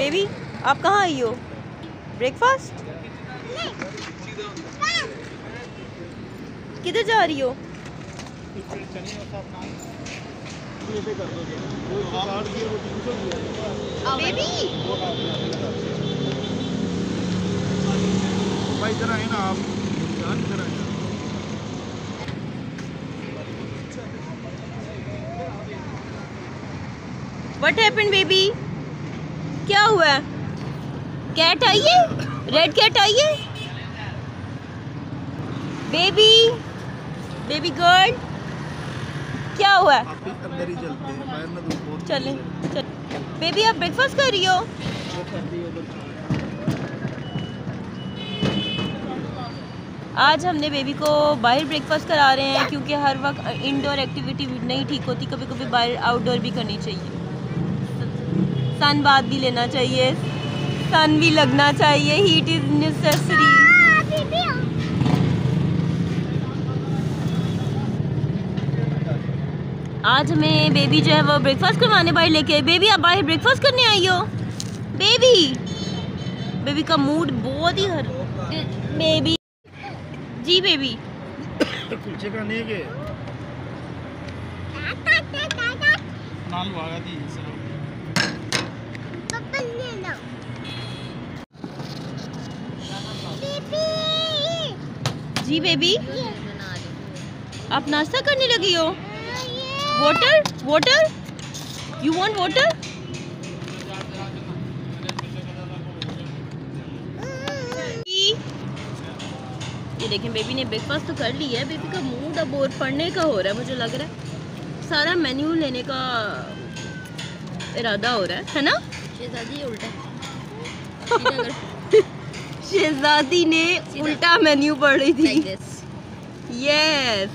Baby आप कहाँ आई हो? ब्रेकफास्ट किधर जा रही हो? बेबी भाई इधर आए ना आप जान इधर आए व्हाट हैपेंड बेबी क्या हुआ? है कैट आई है? रेड कैट आई है? बेबी बेबी गर्ल क्या हुआ? है अंदर ही चलते हैं बाहर ना धूप बहुत चलें चल। बेबी आप ब्रेकफास्ट कर रही हो? आज हमने बेबी को बाहर ब्रेकफास्ट करा रहे हैं क्योंकि हर वक्त इंडोर एक्टिविटी नहीं ठीक होती कभी कभी बाहर आउटडोर भी करनी चाहिए। सन बात भी लेना चाहिए। सन भी लगना चाहिए। हीट इज़ नेसेसरी आज हमें बेबी जो है वो ब्रेकफास्ट करवाने बाहर लेके बेबी आप बाहर ब्रेकफास्ट करने आई हो? बेबी बेबी का मूड बहुत ही हर बेबी जी बेबी पीछे का। नहीं के जी बेबी आप नाश्ता करने लगी हो? Water water you want water ये देखें बेबी ने ब्रेकफास्ट तो कर लिया है। बेबी का मूड अब और पढ़ने का हो रहा है मुझे लग रहा है। सारा मेन्यू लेने का इरादा हो रहा है है ना? शहजादी उल्टा शहजादी ने उल्टा मेन्यू पढ़ रही थी। यस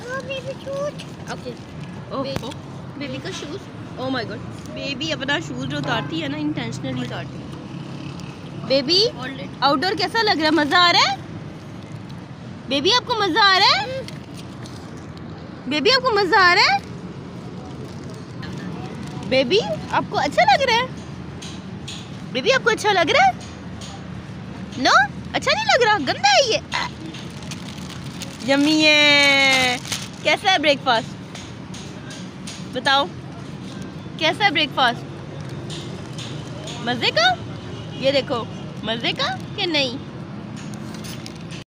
बेबी का shoes oh my god baby अपना शूज़ जो उतारती है ना इंटेंशनली उतारती है। बेबी आउटडोर कैसा लग रहा है? मज़ा आ रहा है? बेबी आपको मज़ा आ रहा है? बेबी आपको मज़ा आ रहा है? बेबी आपको अच्छा लग रहा है? बेबी आपको अच्छा लग रहा है? नो अच्छा नहीं लग रहा, गंदा है ये। यम्मी है। कैसा है ब्रेकफास्ट बताओ। कैसा है ब्रेकफास्ट मज़े का? ये देखो, मज़े का कि नहीं?